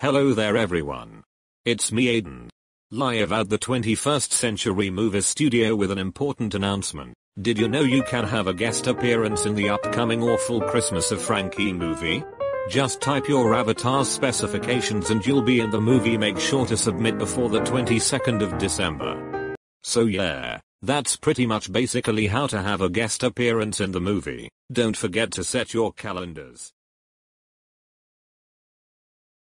Hello there everyone. It's me Aiden. Live at the 21st Century Movie studio with an important announcement. Did you know you can have a guest appearance in the upcoming Awful Christmas of Frankie movie? Just type your avatar's specifications and you'll be in the movie make sure to submit before the 22nd of December. So yeah, that's pretty much basically how to have a guest appearance in the movie. Don't forget to set your calendars.